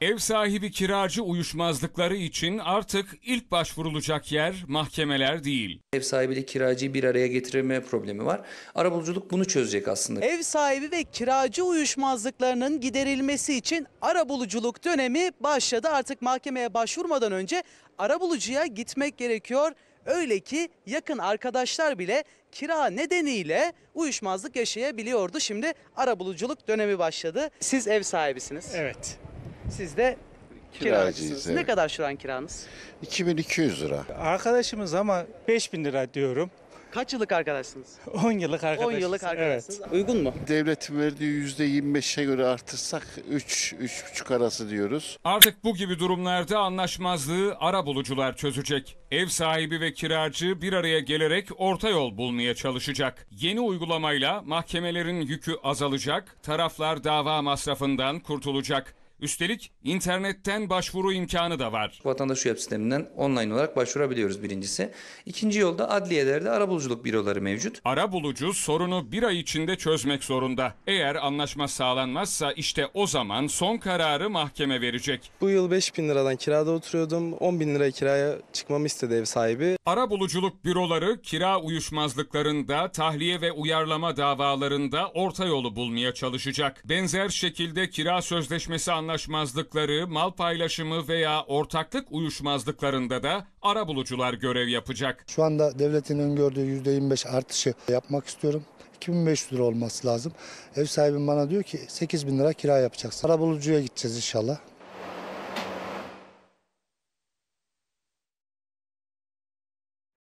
Ev sahibi kiracı uyuşmazlıkları için artık ilk başvurulacak yer mahkemeler değil. Ev sahibiyle kiracıyı bir araya getirme problemi var. Arabuluculuk bunu çözecek aslında. Ev sahibi ve kiracı uyuşmazlıklarının giderilmesi için arabuluculuk dönemi başladı. Artık mahkemeye başvurmadan önce arabulucuya gitmek gerekiyor. Öyle ki yakın arkadaşlar bile kira nedeniyle uyuşmazlık yaşayabiliyordu. Şimdi arabuluculuk dönemi başladı. Siz ev sahibisiniz. Evet. Siz de Kiracıyız, kiracısınız. evet. Ne kadar şu an kiranız? 2200 lira. Arkadaşımız ama 5000 lira diyorum. Kaç yıllık arkadaşsınız? 10 yıllık 10 arkadaşız. yıllık Evet. arkadaşsınız. Uygun mu? Devletin verdiği %25'e göre artırsak 3 3,5 arası diyoruz. Artık bu gibi durumlarda anlaşmazlığı arabulucular çözecek. Ev sahibi ve kiracı bir araya gelerek orta yol bulmaya çalışacak. Yeni uygulamayla mahkemelerin yükü azalacak, taraflar dava masrafından kurtulacak. Üstelik internetten başvuru imkanı da var. Vatandaş uyarı sisteminden online olarak başvurabiliyoruz birincisi. İkinci yolda adliyelerde arabuluculuk büroları mevcut. Arabulucu sorunu bir ay içinde çözmek zorunda. Eğer anlaşma sağlanmazsa işte o zaman son kararı mahkeme verecek. Bu yıl 5 bin liradan kirada oturuyordum. 10 bin lira kiraya çıkmamı istedi ev sahibi. Arabuluculuk büroları kira uyuşmazlıklarında, tahliye ve uyarlama davalarında orta yolu bulmaya çalışacak. Benzer şekilde kira sözleşmesi anlaşmazlıkları, mal paylaşımı veya ortaklık uyuşmazlıklarında da arabulucular görev yapacak. Şu anda devletin öngördüğü %25 artışı yapmak istiyorum. 2500 lira olması lazım. Ev sahibim bana diyor ki 8000 lira kira yapacaksın. Arabulucuya gideceğiz inşallah.